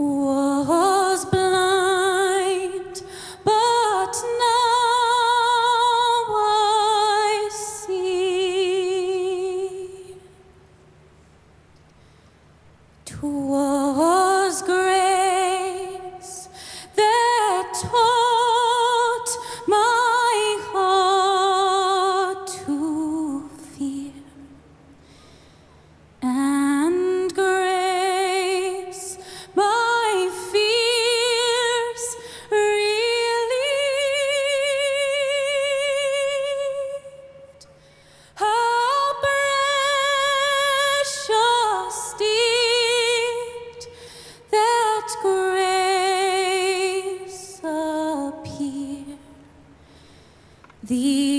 Was blind, but now I see. The.